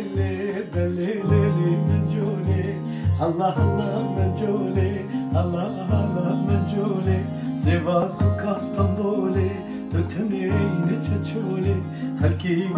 deli deli deli mencole Allah Allah mencole Allah Allah mencole Seva su kastambole Töteni ne çeçole Halkim